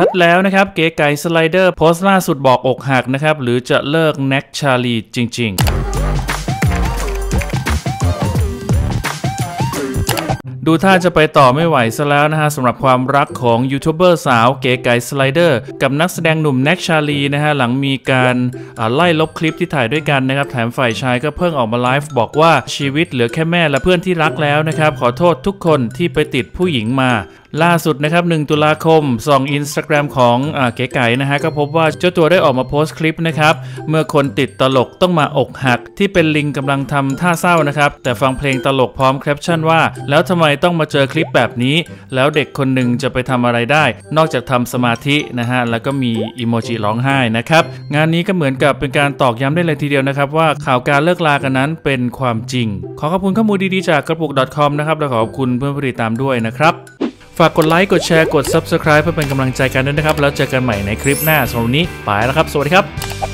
ชัดแล้วนะครับ เก๋ไก๋สไลเดอร์โพสต์ล่าสุดบอกอกหักนะครับ หรือจะเลิกแน็กชาลีจริง ๆ ดูท่าจะไปต่อไม่ไหวซะแล้วนะฮะสำหรับความรักของยูทูบเบอร์สาวเก๋ไก๋สไลเดอร์กับนักแสดงหนุ่มแน็กชาลีนะฮะหลังมีการไล่ลบคลิปที่ถ่ายด้วยกันนะครับแถมฝ่ายชายก็เพิ่งออกมาไลฟ์บอกว่าชีวิตเหลือแค่แม่และเพื่อนที่รักแล้วนะครับขอโทษทุกคนที่ไปติดผู้หญิงมาล่าสุดนะครับ 1 ตุลาคมส่องอินสตาแกรมของอเก๋ไก๋นะฮะ ก็พบว่าเจ้าตัวได้ออกมาโพสต์คลิปนะครับ เมื่อคนติดตลกต้องมาอกหัก ที่เป็นลิงกำลังทำท่าเศร้านะครับ แต่ฟังเพลงตลกพร้อมแคปชั่นว่า แล้วทำไมต้องมาเจอคลิปแบบนี้ แล้วเด็กคนหนึ่งจะไปทำอะไรได้ นอกจากทำสมาธินะฮะแล้วก็มีอีโมจิร้องไห้นะครับงานนี้ก็เหมือนกับเป็นการตอกย้ำได้เลยทีเดียวนะครับ ว่าข่าวการเลิกลากันนั้นเป็นความจริง ขอขอบคุณข้อมูลดีๆจากกระปุก .com นะครับและขอขอบคุณเพื่อนผู้ติดตามด้วยนะครับฝากกดไลค์กดแชร์กด Subscribe เพื่อเป็นกำลังใจกันด้วยนะครับ แล้วเจอกันใหม่ในคลิปหน้าสำหรับวันนี้ไปแล้วครับ สวัสดีครับ